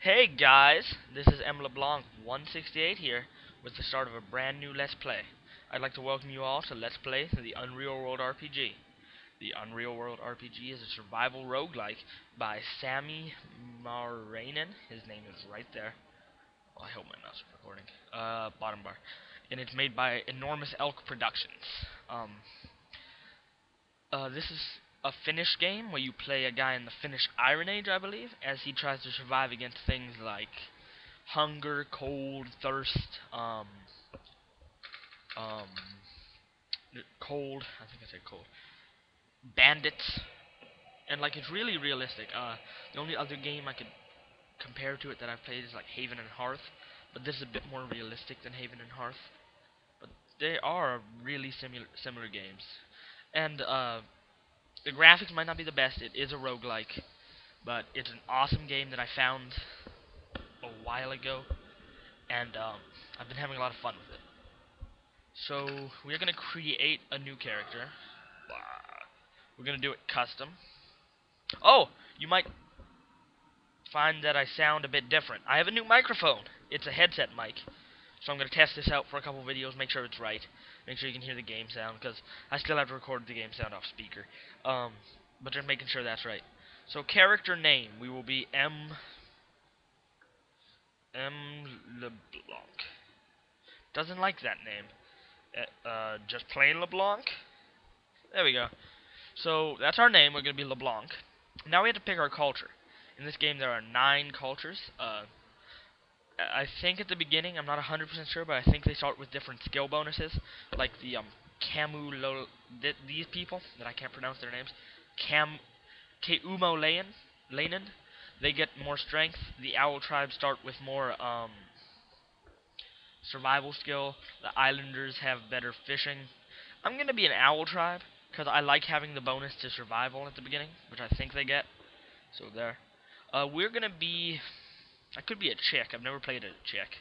Hey guys, this is M LeBlanc 168 here with the start of a brand new Let's Play. I'd like to welcome you all to Let's Play the Unreal World RPG. The Unreal World RPG is a survival roguelike by Sami Maaranen. His name is right there. Well, I hope my mouse is recording. Uh, bottom bar. And it's made by Enormous Elk Productions. Um, uh, this is a Finnish game where you play a guy in the Finnish Iron Age, I believe, as he tries to survive against things like hunger, cold, thirst, um, um, cold. I think I said cold. Bandits, and like it's really realistic. Uh, the only other game I could compare to it that I've played is like Haven and Hearth, but this is a bit more realistic than Haven and Hearth. But they are really similar similar games, and uh the graphics might not be the best. It is a roguelike, but it's an awesome game that I found a while ago, and um, I've been having a lot of fun with it. So we're gonna create a new character. We're gonna do it custom. Oh, you might find that I sound a bit different. I have a new microphone. It's a headset mic. So I'm going to test this out for a couple videos, make sure it's right, make sure you can hear the game sound, because I still have to record the game sound off speaker. Um, but just making sure that's right. So character name, we will be M. M. LeBlanc. Doesn't like that name. Uh, uh, just plain LeBlanc. There we go. So that's our name. We're going to be LeBlanc. Now we have to pick our culture. In this game, there are nine cultures. Uh, I think at the beginning, I'm not 100% sure, but I think they start with different skill bonuses, like the um Camu Lo th these people that I can't pronounce their names, Cam Keumo Lanen, they get more strength. The Owl tribe start with more um survival skill. The Islanders have better fishing. I'm gonna be an Owl tribe because I like having the bonus to survival at the beginning, which I think they get. So there. Uh, we're gonna be I could be a chick. I've never played a chick.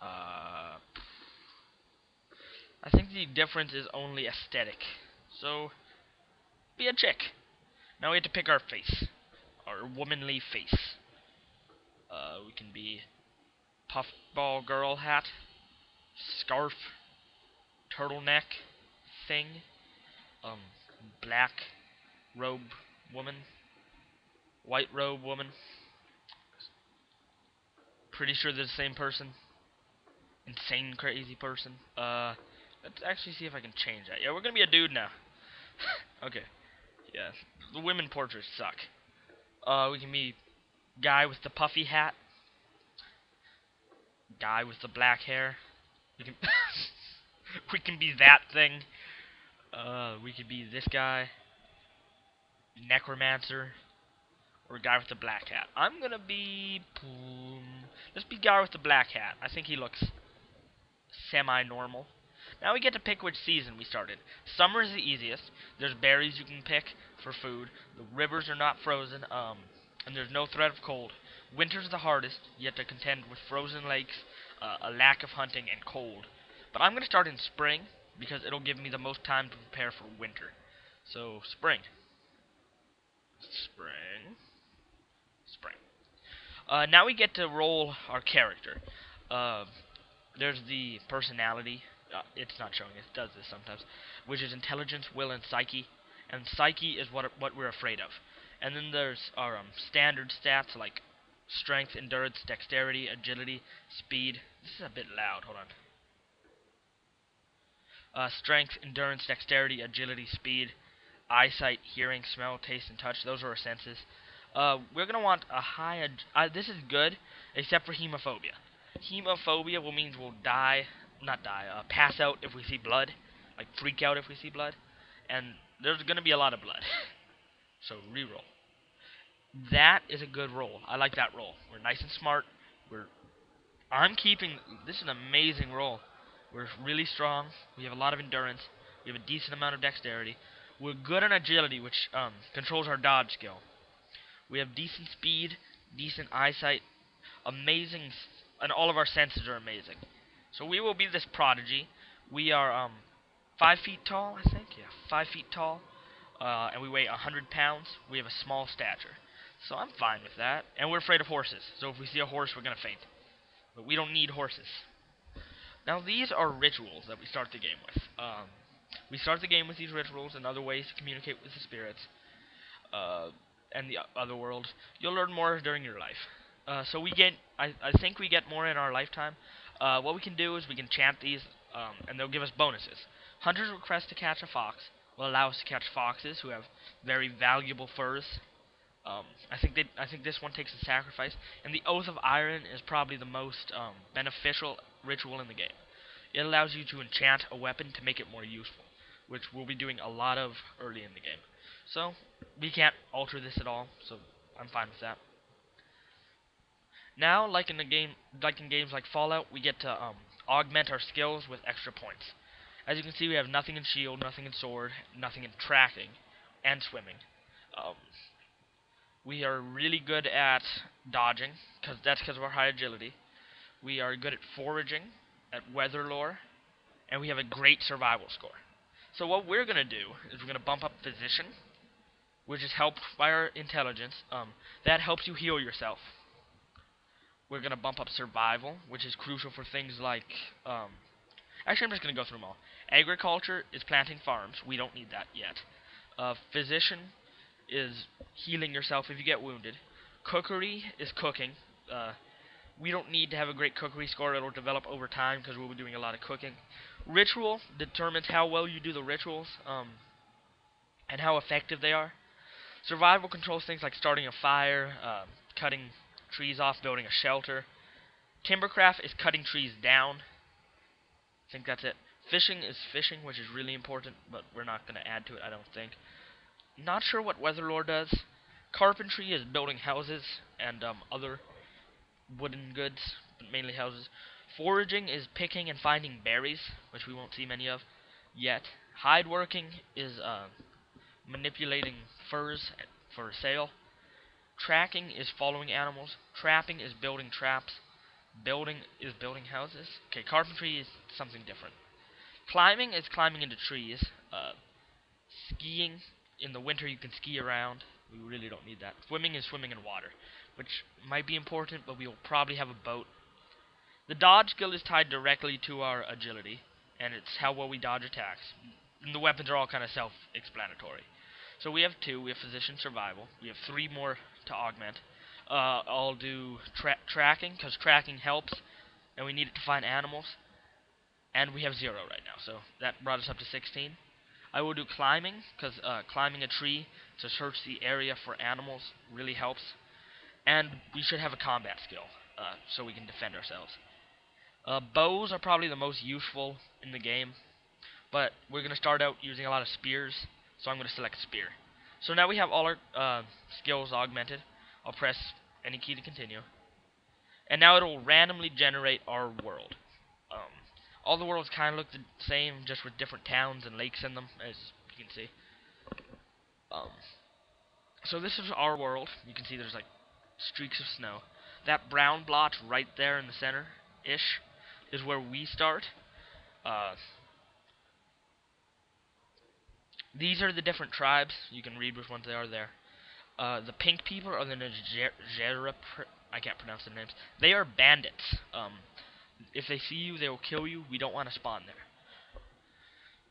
Uh, I think the difference is only aesthetic. So, be a chick. Now we have to pick our face. Our womanly face. Uh, we can be puffball girl hat, scarf, turtleneck thing, um, black robe woman, white robe woman. Pretty sure they're the same person. Insane crazy person. Uh, let's actually see if I can change that. Yeah, we're gonna be a dude now. okay. Yeah, the women portraits suck. Uh, we can be guy with the puffy hat. Guy with the black hair. We can we can be that thing. Uh, we could be this guy. Necromancer or guy with the black hat. I'm gonna be let's be guy with the black hat. I think he looks semi-normal. Now we get to pick which season we started. Summer is the easiest. There's berries you can pick for food. The rivers are not frozen. Um, and there's no threat of cold. Winter's the hardest. You have to contend with frozen lakes, uh, a lack of hunting, and cold. But I'm gonna start in spring because it'll give me the most time to prepare for winter. So. Spring spring. Uh, now we get to roll our character. Uh, there's the personality. Uh, it's not showing. It does this sometimes, which is intelligence, will, and psyche. And psyche is what what we're afraid of. And then there's our um, standard stats like strength, endurance, dexterity, agility, speed. This is a bit loud. Hold on. Uh, strength, endurance, dexterity, agility, speed, eyesight, hearing, smell, taste, and touch. Those are our senses. Uh, we're going to want a high... Uh, this is good, except for hemophobia. Hemophobia will means we'll die, not die, uh, pass out if we see blood, like freak out if we see blood, and there's going to be a lot of blood. so reroll. That is a good roll. I like that roll. We're nice and smart. We're I'm keeping this is an amazing roll. We're really strong. We have a lot of endurance. We have a decent amount of dexterity. We're good on agility, which um, controls our dodge skill. We have decent speed, decent eyesight, amazing, and all of our senses are amazing. So we will be this prodigy. We are um, five feet tall, I think. Yeah, five feet tall, uh, and we weigh a hundred pounds. We have a small stature. So I'm fine with that. And we're afraid of horses. So if we see a horse, we're going to faint. But we don't need horses. Now these are rituals that we start the game with. Um, we start the game with these rituals and other ways to communicate with the spirits uh, and the other world. You'll learn more during your life. Uh, so we get, I, I think we get more in our lifetime. Uh, what we can do is we can chant these, um, and they'll give us bonuses. Hunter's request to catch a fox will allow us to catch foxes who have very valuable furs. Um, I think they, I think this one takes a sacrifice, and the Oath of Iron is probably the most um, beneficial ritual in the game. It allows you to enchant a weapon to make it more useful, which we'll be doing a lot of early in the game. So we can't alter this at all, so I'm fine with that. Now, like in the game, like in games like Fallout, we get to um, augment our skills with extra points. As you can see, we have nothing in shield, nothing in sword, nothing in tracking, and swimming. Um, we are really good at dodging, cause that's because of our high agility. We are good at foraging, at weather lore, and we have a great survival score. So what we're going to do is we're going to bump up physician, which is helped by our intelligence. Um, that helps you heal yourself. We're going to bump up survival, which is crucial for things like... Um, actually, I'm just going to go through them all. Agriculture is planting farms. We don't need that yet. Uh, physician is healing yourself if you get wounded. Cookery is cooking. Uh, we don't need to have a great cookery score. It'll develop over time because we'll be doing a lot of cooking. Ritual determines how well you do the rituals um, and how effective they are. Survival controls things like starting a fire, uh, cutting trees off, building a shelter. Timbercraft is cutting trees down. I think that's it. Fishing is fishing, which is really important, but we're not going to add to it, I don't think. Not sure what Weatherlore does. Carpentry is building houses and um, other wooden goods, but mainly houses. Foraging is picking and finding berries, which we won't see many of yet. Hide working is uh, manipulating furs for sale. Tracking is following animals. Trapping is building traps. Building is building houses. Okay, carpentry is something different. Climbing is climbing into trees. Uh, skiing, in the winter you can ski around. We really don't need that. Swimming is swimming in water which might be important, but we will probably have a boat. The dodge skill is tied directly to our agility, and it's how well we dodge attacks. And the weapons are all kind of self-explanatory. So we have two. We have Physician Survival. We have three more to augment. Uh, I'll do tra tracking, because tracking helps, and we need it to find animals. And we have zero right now, so that brought us up to 16. I will do climbing, because uh, climbing a tree to search the area for animals really helps and we should have a combat skill, uh, so we can defend ourselves. Uh, bows are probably the most useful in the game, but we're going to start out using a lot of spears, so I'm going to select spear. So now we have all our uh, skills augmented. I'll press any key to continue. And now it will randomly generate our world. Um, all the worlds kind of look the same, just with different towns and lakes in them, as you can see. Um, so this is our world. You can see there's like streaks of snow. That brown blotch right there in the center-ish is where we start. Uh, these are the different tribes. You can read which ones they are there. Uh, the pink people are the Najera... I can't pronounce their names. They are bandits. Um, if they see you, they will kill you. We don't want to spawn there.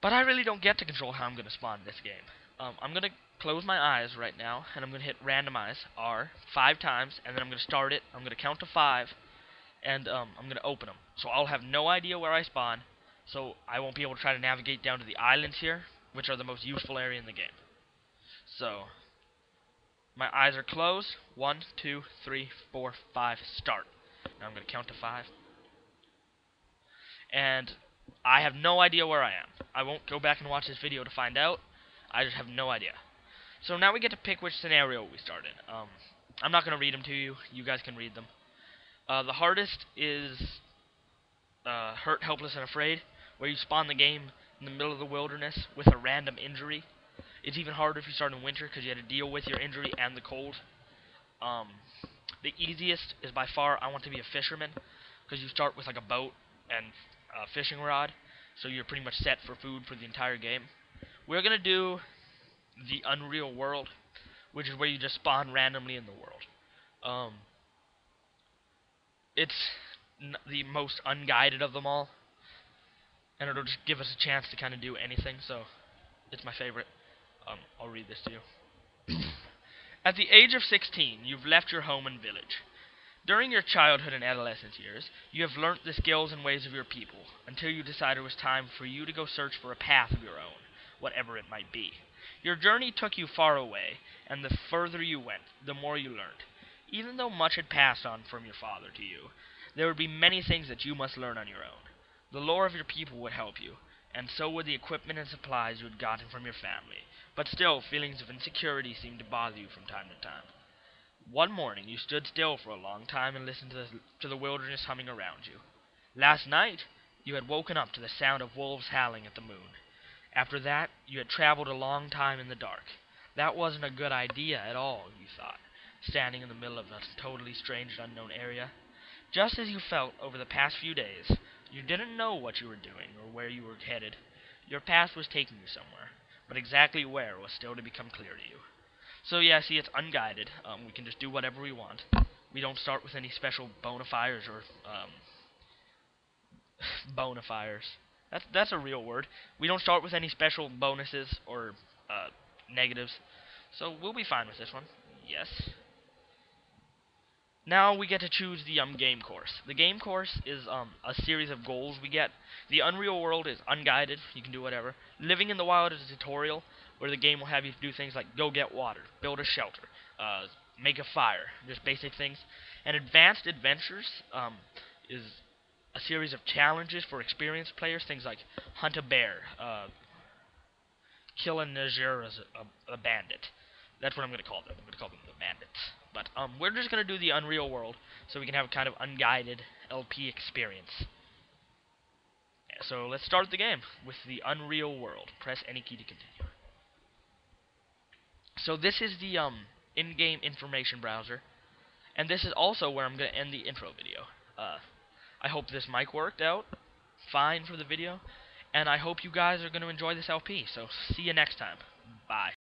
But I really don't get to control how I'm going to spawn this game. Um, I'm going to close my eyes right now, and I'm going to hit randomize R five times, and then I'm going to start it. I'm going to count to five, and um, I'm going to open them. So I'll have no idea where I spawn, so I won't be able to try to navigate down to the islands here, which are the most useful area in the game. So, my eyes are closed. One, two, three, four, five, start. Now I'm going to count to five. And I have no idea where I am. I won't go back and watch this video to find out. I just have no idea. So now we get to pick which scenario we start in. Um, I'm not going to read them to you. You guys can read them. Uh, the hardest is uh, Hurt, Helpless, and Afraid, where you spawn the game in the middle of the wilderness with a random injury. It's even harder if you start in winter because you had to deal with your injury and the cold. Um, the easiest is by far I want to be a fisherman because you start with like a boat and a fishing rod, so you're pretty much set for food for the entire game. We're going to do the Unreal World, which is where you just spawn randomly in the world. Um, it's the most unguided of them all, and it'll just give us a chance to kind of do anything. So, it's my favorite. Um, I'll read this to you. At the age of 16, you've left your home and village. During your childhood and adolescence years, you have learnt the skills and ways of your people, until you decided it was time for you to go search for a path of your own, whatever it might be. Your journey took you far away, and the further you went, the more you learned. Even though much had passed on from your father to you, there would be many things that you must learn on your own. The lore of your people would help you, and so would the equipment and supplies you had gotten from your family, but still feelings of insecurity seemed to bother you from time to time. One morning you stood still for a long time and listened to the, to the wilderness humming around you. Last night you had woken up to the sound of wolves howling at the moon. After that, you had traveled a long time in the dark. That wasn't a good idea at all, you thought, standing in the middle of a totally strange and unknown area. Just as you felt over the past few days, you didn't know what you were doing or where you were headed. Your path was taking you somewhere, but exactly where was still to become clear to you. So yeah, see, it's unguided. Um, we can just do whatever we want. We don't start with any special bonafiers or um. That's that's a real word. We don't start with any special bonuses or uh, negatives, so we'll be fine with this one. Yes. Now we get to choose the um game course. The game course is um a series of goals we get. The Unreal World is unguided. You can do whatever. Living in the Wild is a tutorial where the game will have you do things like go get water, build a shelter, uh, make a fire, just basic things. And Advanced Adventures um, is a series of challenges for experienced players, things like hunt a bear, uh, kill a Najir as a, a, bandit. That's what I'm going to call them. I'm going to call them the bandits. But um, we're just going to do the Unreal World so we can have a kind of unguided LP experience. So let's start the game with the Unreal World. Press any key to continue. So this is the um, in-game information browser. And this is also where I'm going to end the intro video. Uh, I hope this mic worked out fine for the video. And I hope you guys are going to enjoy this LP. So see you next time. Bye.